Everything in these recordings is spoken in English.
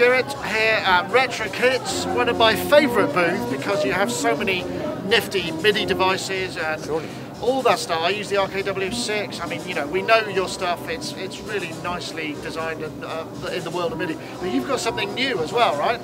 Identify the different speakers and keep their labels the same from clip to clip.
Speaker 1: Gerrit here at Retrokits, one of my favourite booths because you have so many nifty MIDI devices and
Speaker 2: Surely.
Speaker 1: all that stuff. I use the RK006. I mean, you know, we know your stuff. It's it's really nicely designed and uh, in the world of MIDI. But you've got something new as well, right?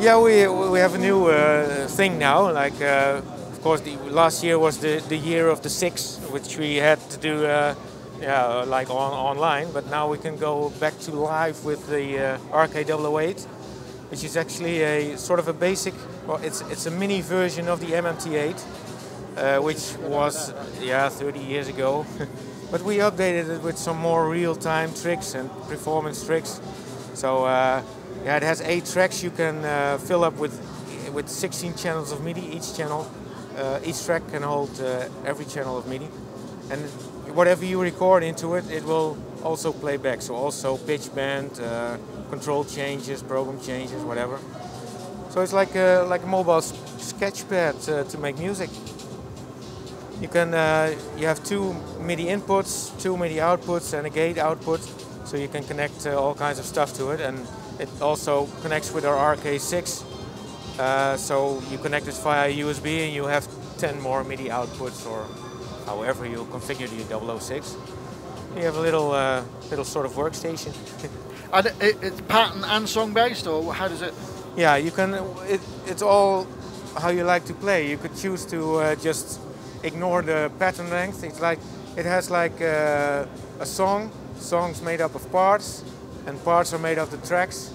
Speaker 2: Yeah, we we have a new uh, thing now. Like, uh, of course, the, last year was the, the year of the six, which we had to do, uh, yeah, like on online. But now we can go back to live with the uh, RK008, which is actually a sort of a basic. Well, it's it's a mini version of the MMT8, uh, which was yeah 30 years ago. but we updated it with some more real-time tricks and performance tricks. So. Uh, yeah, it has eight tracks you can uh, fill up with with 16 channels of MIDI. Each channel, uh, each track can hold uh, every channel of MIDI, and whatever you record into it, it will also play back. So also pitch bend, uh, control changes, program changes, whatever. So it's like a, like a mobile sketchpad uh, to make music. You can uh, you have two MIDI inputs, two MIDI outputs, and a gate output, so you can connect all kinds of stuff to it and it also connects with our RK6. Uh, so you connect it via USB and you have 10 more MIDI outputs or however you configure the 006. You have a little uh, little sort of workstation.
Speaker 1: and it, it's pattern and song based, or how does it?
Speaker 2: Yeah, you can. It, it's all how you like to play. You could choose to uh, just ignore the pattern length. It's like it has like uh, a song. Songs made up of parts, and parts are made of the tracks.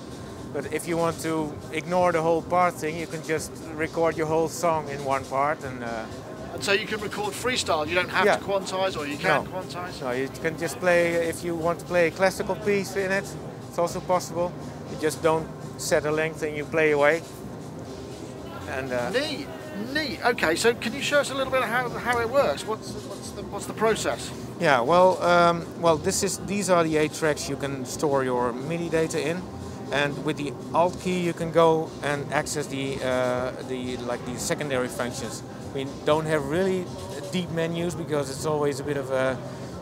Speaker 2: But if you want to ignore the whole part thing, you can just record your whole song in one part and. Uh,
Speaker 1: and so you can record freestyle. You don't have
Speaker 2: yeah.
Speaker 1: to quantize, or you can
Speaker 2: no.
Speaker 1: quantize.
Speaker 2: No, you can just play if you want to play a classical piece in it. It's also possible. You just don't set a length and you play away.
Speaker 1: And uh, neat, neat. Okay, so can you show us a little bit of how, how it works? What's what's the what's the process?
Speaker 2: Yeah, well, um, well, this is these are the eight tracks you can store your MIDI data in, and with the Alt key you can go and access the uh, the like the secondary functions. We don't have really deep menus because it's always a bit of a,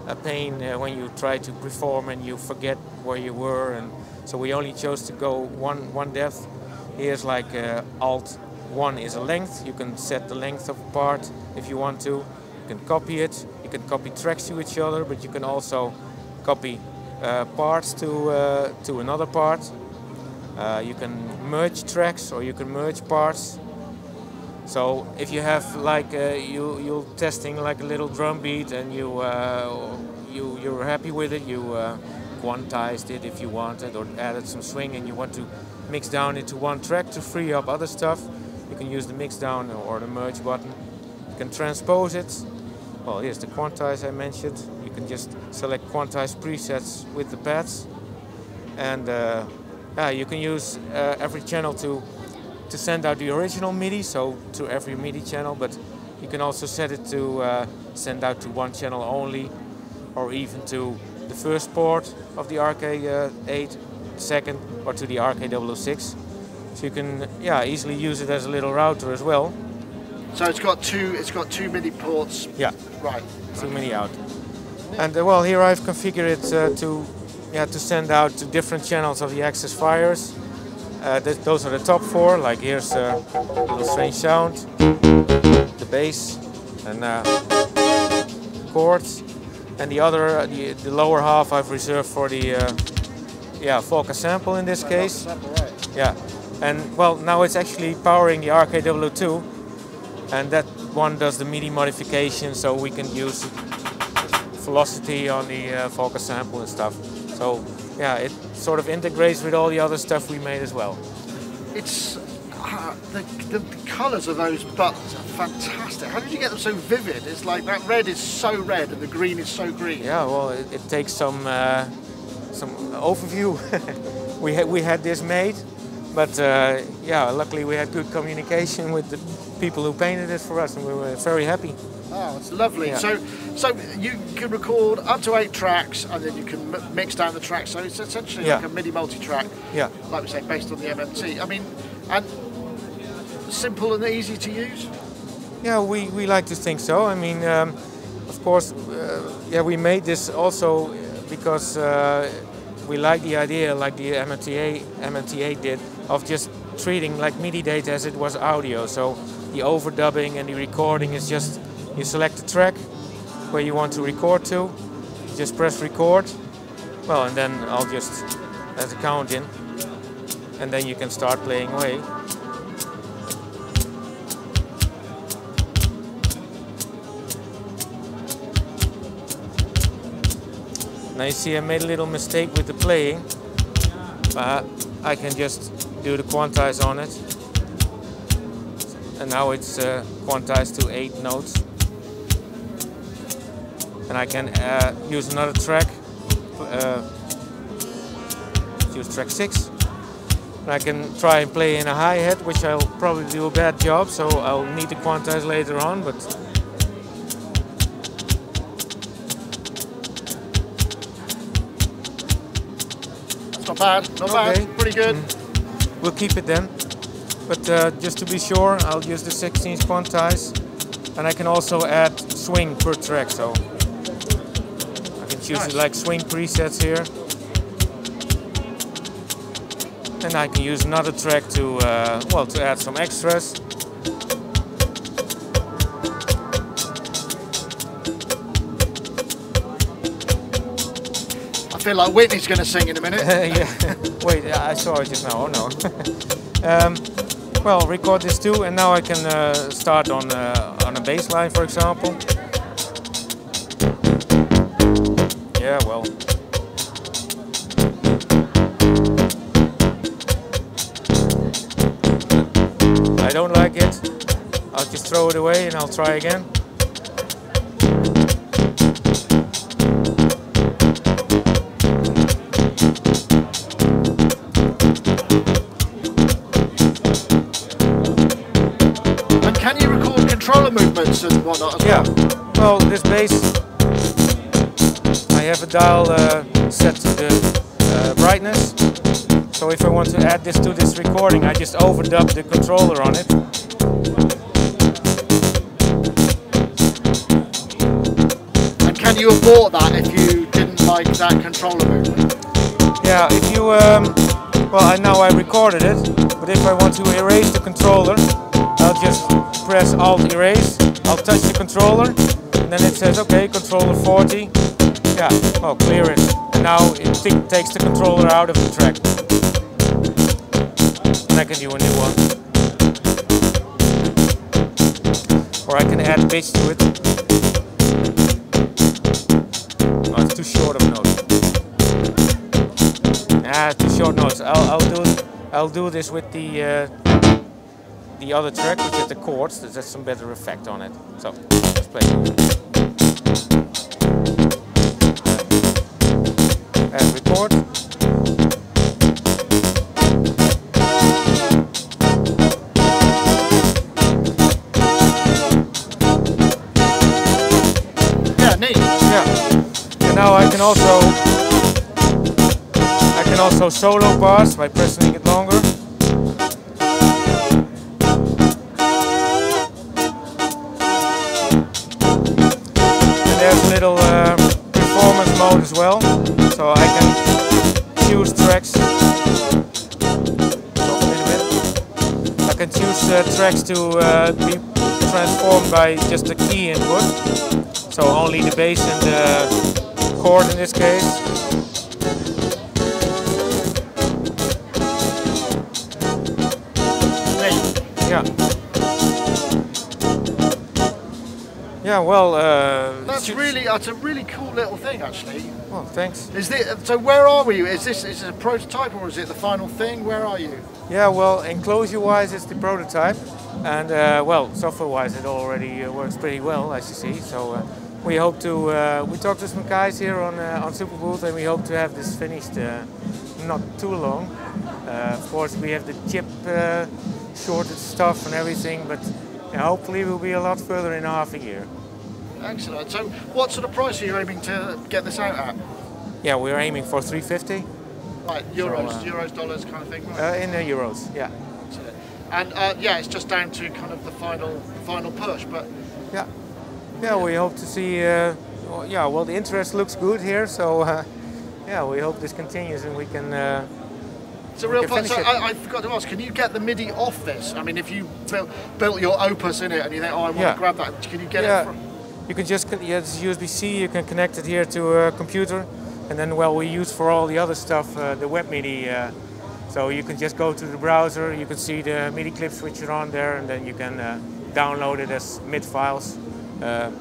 Speaker 2: a pain uh, when you try to perform and you forget where you were, and so we only chose to go one one depth. Here's like uh, Alt one is a length. You can set the length of a part if you want to. You can copy it You can copy tracks to each other, but you can also copy uh, parts to, uh, to another part. Uh, you can merge tracks or you can merge parts. So if you have like uh, you you're testing like a little drum beat and you uh, you you're happy with it, you uh, quantized it if you wanted or added some swing and you want to mix down into one track to free up other stuff, you can use the mix down or the merge button. You can transpose it well, here's the quantize I mentioned. You can just select quantize presets with the pads. And uh, yeah, you can use uh, every channel to, to send out the original MIDI, so to every MIDI channel, but you can also set it to uh, send out to one channel only, or even to the first port of the RK8, second, or to the RK006. So you can yeah, easily use it as a little router as well.
Speaker 1: So it's got two. It's got two MIDI ports.
Speaker 2: Yeah.
Speaker 1: Right.
Speaker 2: Two MIDI out. And uh, well, here I've configured it uh, to yeah to send out to different channels of the Access Virus. Uh, th those are the top four. Like here's a little strange sound, the bass, and uh, chords. And the other, uh, the, the lower half, I've reserved for the uh, yeah Volca sample in this case. Yeah. And well, now it's actually powering the RK002, and that one does the MIDI modification so we can use velocity on the uh, sample and stuff. So yeah, it sort of integrates with all the other stuff we made as well.
Speaker 1: It's uh, the, the colours of those buttons are fantastic. How did you get them so vivid? It's like that red is so red and the green is so green.
Speaker 2: Yeah, well, it, it takes some uh, some overview. we had we had this made, but uh, yeah, luckily we had good communication with the people who painted it for us, and we were very happy.
Speaker 1: Oh, it's lovely. Yeah. So, so you can record up to eight tracks, and then you can mix down the tracks. So it's essentially yeah. like a mini multi-track.
Speaker 2: Yeah.
Speaker 1: Like we say, based on the MMT. I mean, and simple and easy to use.
Speaker 2: Yeah, we, we like to think so. I mean, um, of course, uh, yeah, we made this also because uh, we like the idea, like the MMT8, MMT8 did, of just treating like MIDI data as it was audio. So the overdubbing and the recording is just you select the track where you want to record to, just press record. Well, and then I'll just add a count in, and then you can start playing away. Now you see I made a little mistake with the playing, but I can just do the quantize on it. And now it's uh, quantized to eight notes. And I can uh, use another track, uh, use track six. And I can try and play in a hi-hat, which I'll probably do a bad job, so I'll need to quantize later on, but It's
Speaker 1: Not bad, not
Speaker 2: Okay.
Speaker 1: bad, pretty good.
Speaker 2: We'll keep it then. But uh, just to be sure, I'll use the 16 quantize. And I can also add swing per track, so I can choose
Speaker 1: Nice.
Speaker 2: like swing presets here. And I can use another track to, uh, well, to add some extras.
Speaker 1: I feel like Whitney's going to sing in a minute.
Speaker 2: yeah. Wait, I saw it just now. Oh no. um, well, record this too, and now I can uh, start on uh, on a bass line, for example. Yeah, well. I don't like it. I'll just throw it away and I'll try again.
Speaker 1: And can you record controller movements and whatnot as
Speaker 2: Yeah.
Speaker 1: well?
Speaker 2: Well, this bass, I have a dial uh, set to the uh, brightness. So if I want to add this to this recording, I just overdub the controller on it.
Speaker 1: And can you abort that if you didn't like that controller movement?
Speaker 2: Yeah, if you, um, well, I know I recorded it, but if I want to erase the controller, I'll just press Alt Erase. I'll touch the controller, and then it says, okay, controller 40. Yeah, oh, clear it. Now it takes the controller out of the track. And I can do a new one. Or I can add pitch to it. Oh, it's too short of a note. Ah, too short notes. I'll, I'll do I'll do this with the uh, the other track, which is the chords. There's some better effect on it. So let's play. Can also I can also solo pass by pressing it longer. And there's a little uh, performance mode as well, so I can choose tracks. I can choose uh, tracks to uh, be transformed by just a key input. So only the bass and the chord in this case. Yeah. Yeah, well, uh,
Speaker 1: That's really that's a really cool little thing actually.
Speaker 2: Well, thanks.
Speaker 1: Is this so? Where are we? Is this is it a prototype or is it the final thing? Where are you?
Speaker 2: Yeah, well, enclosure-wise, it's the prototype, and uh, well, software-wise, it already uh, works pretty well, as you see. So uh, we hope to uh, we talked to some guys here on uh, on Superbooth, and we hope to have this finished uh, not too long. Uh, of course, we have the chip uh, shortage stuff and everything, but hopefully we'll be a lot further in half a year.
Speaker 1: Excellent. So, what sort of price are you aiming to get this out at?
Speaker 2: Yeah, we're aiming for 350
Speaker 1: Right, euros,
Speaker 2: uh,
Speaker 1: euros, dollars, kind of thing. Right.
Speaker 2: uh, in uh, euros. Yeah.
Speaker 1: And uh, yeah, it's just down to kind of the final final push. But
Speaker 2: Yeah, yeah. We hope to see. Uh, well, yeah, well, the interest looks good here, so uh, yeah, we hope this continues and we can. Uh,
Speaker 1: It's a real fun. So. I, I forgot to ask, can you get the MIDI off this? I mean, if you built, built your Opus in it and you think, oh, I want
Speaker 2: Yeah.
Speaker 1: to grab that, can you get
Speaker 2: yeah,
Speaker 1: it from?
Speaker 2: you can just yeah, it's USB-C. You can connect it here to a computer, and then well, we use for all the other stuff uh, the web MIDI. Uh, so you can just go to the browser. You can see the MIDI clip switcher on there, and then you can uh, download it as MID files. Uh,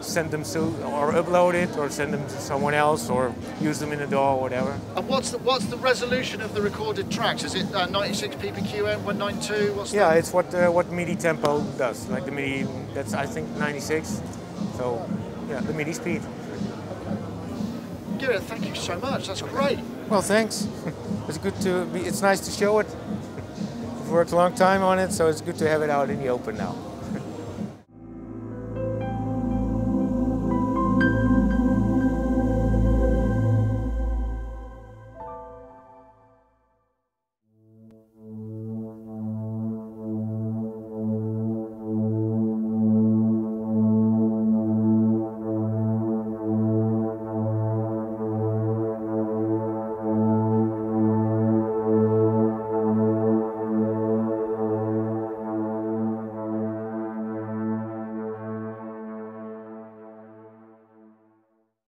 Speaker 2: send them to or upload it or send them to someone else or use them in a DAW or whatever.
Speaker 1: And what's the what's the resolution of the recorded tracks? Is it uh, 96 ppqn, 192? What's
Speaker 2: Yeah,
Speaker 1: the,
Speaker 2: it's what uh, what MIDI tempo does. Like the MIDI, that's I think 96. So yeah, the MIDI speed.
Speaker 1: Gerrit, thank you so much. That's great.
Speaker 2: Well, thanks. it's good to be. It's nice to show it. We've worked a long time on it, so it's good to have it out in the open now.